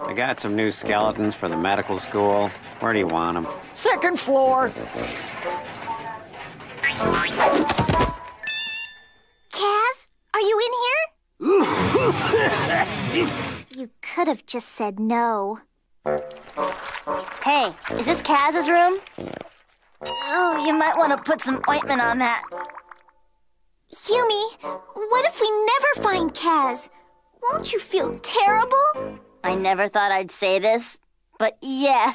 I got some new skeletons for the medical school. Where do you want them? Second floor. Kaz, are you in here? you could have just said no. Hey, is this Kaz's room? Oh, you might want to put some ointment on that. Yumi, what if we never find Kaz? Won't you feel terrible? Never thought I'd say this, but yes.